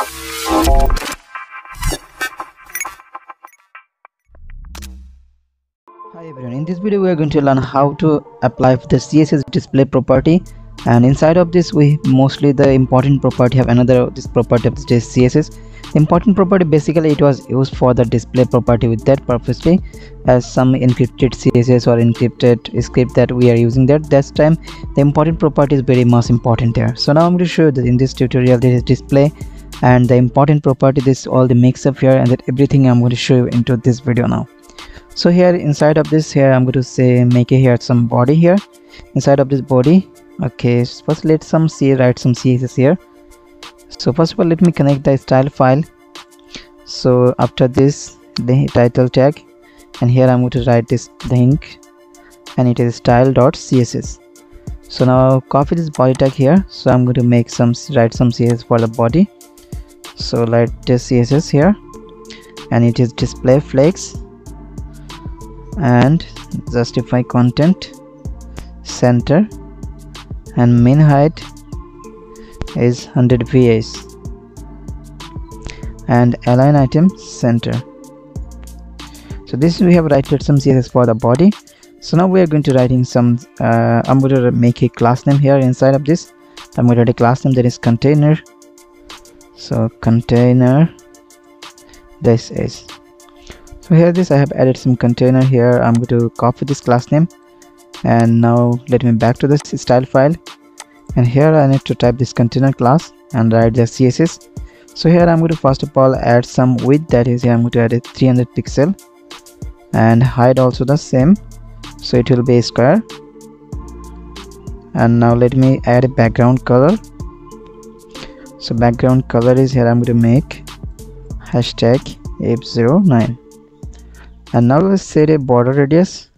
Hi everyone, in this video we are going to learn how to apply the CSS display property and inside of this we mostly the important property have another this property of this CSS. Important property basically it was used for the display property with that purposely as some encrypted CSS or encrypted script that we are using that this time the important property is very much important there. So now I'm going to show you that in this tutorial there is display and the important property this all the mix up here and that everything I'm going to show you into this video now. So here inside of this here i'm going to say make it here some body here. Inside of this body okay first let some see write some css here. So first of all let me connect the style file. So after this the title tag. And here i'm going to write this link. And it is style.css so now copy this body tag here. So i'm going to make some write some css for the body so write this css here. And it is display flex. And justify content. Center. And min height is 100 VH and align item center. So this we have written some css for the body. So now we are going to writing some uh, i'm going to make a class name here inside of this. I'm going to write a class name that is container so container. This is. So here this i have added some container here. I'm going to copy this class name. And now let me back to this style file. And here i need to type this container class and write the css so here i'm going to first of all add some width. That is here i'm going to add a 300 pixel. And height also the same. So it will be square. And now let me add a background color so background color is here i'm going to make. Hashtag f09 and now let's set a border radius.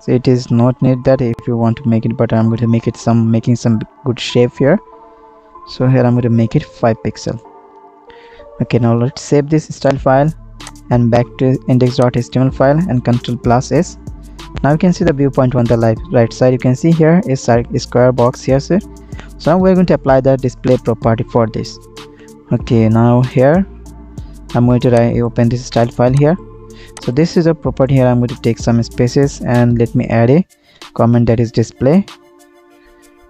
So it is not need that if you want to make it but i'm going to make it some making some good shape here. So here i'm going to make it 5 pixel. Okay now let's save this style file and back to index.html file and control plus s. Now you can see the viewpoint on the live right side. You can see here is a square box here sir so we're going to apply the display property for this. Okay now here i'm going to open this style file here. So this is a property here. I'm going to take some spaces and let me add a comment that is display.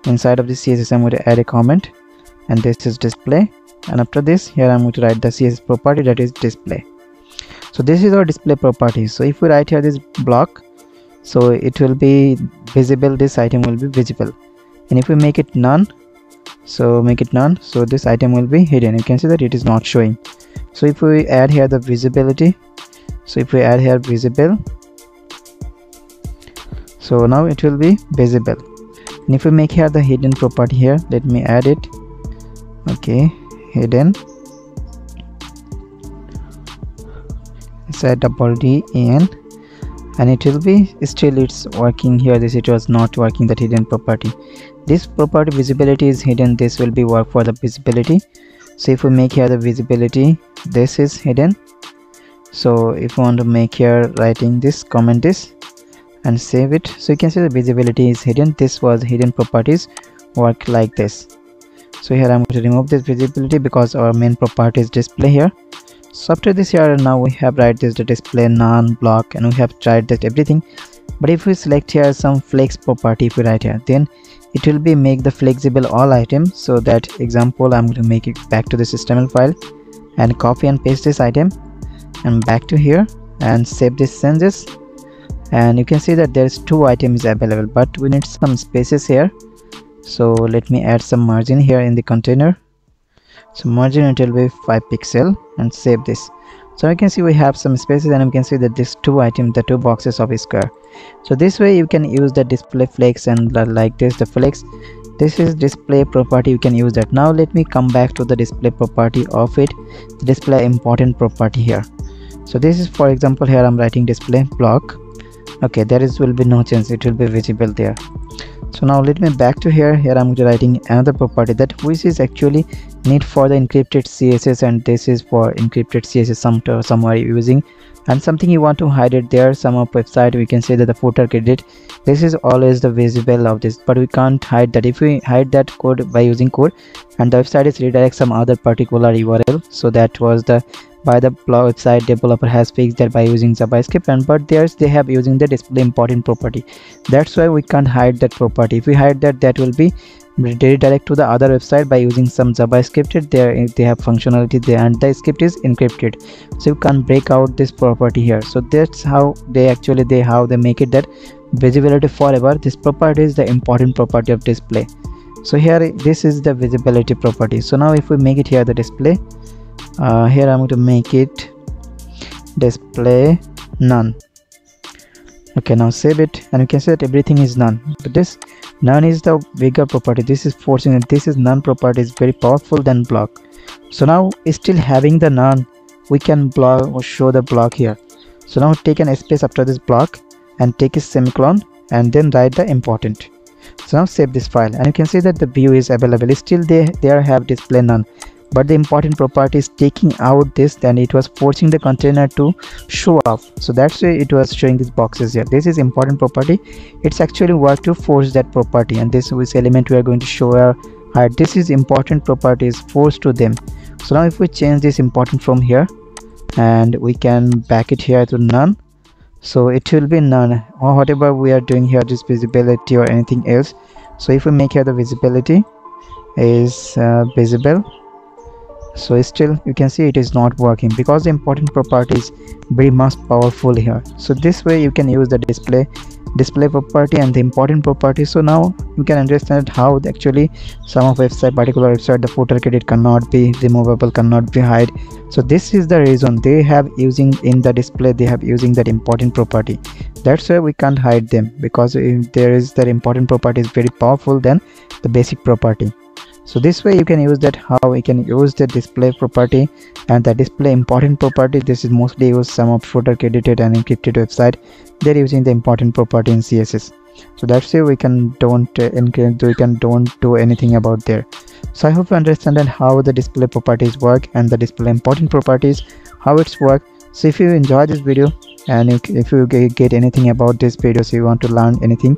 Inside of this css i'm going to add a comment and this is display. And after this here i'm going to write the css property that is display. So this is our display property. So if we write here this block so it will be visible. This item will be visible. And if we make it none so make it none. So this item will be hidden. You can see that it is not showing. So if we add here the visibility so if we add here visible so now it will be visible. And if we make here the hidden property here let me add it. Okay hidden. Set double d n and it will be still it's working here. This it was not working that hidden property this property visibility is hidden. This will be work for the visibility. So if we make here the visibility this is hidden. So if you want to make here writing this comment this and save it. So you can see the visibility is hidden. This was hidden properties work like this. So here i'm going to remove this visibility because our main property is display here. So after this here now we have write this the display none block and we have tried that everything but if we select here some flex property write here then it will be make the flexible all item. So that example i'm going to make it back to the system file and copy and paste this item. And back to here and save this changes. And you can see that there's two items available but we need some spaces here. So let me add some margin here in the container. So margin it will be 5 pixel and save this so you can see we have some spaces and you can see that these two items the two boxes of a square. So this way you can use the display flex and like this the flex. This is display property you can use that. Now let me come back to the display property of it. Display important property here. So this is for example here i'm writing display block. Okay there is will be no change. It will be visible there so now let me back to here. Here i'm writing another property that which is actually need for the encrypted css and this is for encrypted css some uh, somewhere using. And something you want to hide it there some of website we can say that the footer credit this is always the visible of this but we can't hide that. If we hide that code by using code and the website is redirect some other particular url so that was the by the blog website developer has fixed that by using javascript and but there's they have using the display important property. That's why we can't hide that property. If we hide that that will be redirect to the other website by using some javascript. There they have functionality there and the script is encrypted. So you can break out this property here. So that's how they actually they how they make it that visibility forever. This property is the important property of display. So here this is the visibility property. So now if we make it here the display uh, here i'm going to make it display none. Okay now save it and you can see that everything is none. But this none is the bigger property. This is forcing and this is none property. Is very powerful than block. So now still having the none we can block or show the block here. So now take an space after this block and take a semicolon and then write the important. So now save this file and you can see that the view is available. Still they there have display none but the important property is taking out this then it was forcing the container to show up so that's why it was showing these boxes here. This is important property. It's actually work to force that property and this is element we are going to show our this is important property is forced to them. So now if we change this important from here and we can back it here to none. So it will be none. Or whatever we are doing here this visibility or anything else. So if we make here the visibility is uh, visible so still you can see it is not working because the important property is very much powerful here. So this way you can use the display display property and the important property. So now you can understand how actually some of website particular website the footer credit cannot be removable cannot be hide. So this is the reason they have using in the display they have using that important property. That's why we can't hide them because if there is that important property is very powerful than the basic property so this way you can use that how we can use the display property and the display important property. This is mostly used some of footer credited and encrypted website. They're using the important property in css so that's why we can don't uh, we can don't do anything about there. So i hope you understand how the display properties work and the display important properties how it's work. So if you enjoy this video and if you get anything about this video so you want to learn anything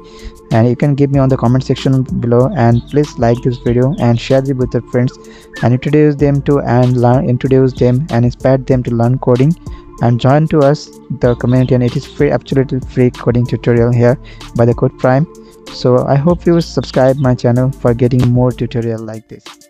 and you can give me on the comment section below. And please like this video and share it with your friends and introduce them to and learn introduce them and inspire them to learn coding. And join to us the community and it is free absolutely free coding tutorial here by the code prime. So i hope you subscribe my channel for getting more tutorial like this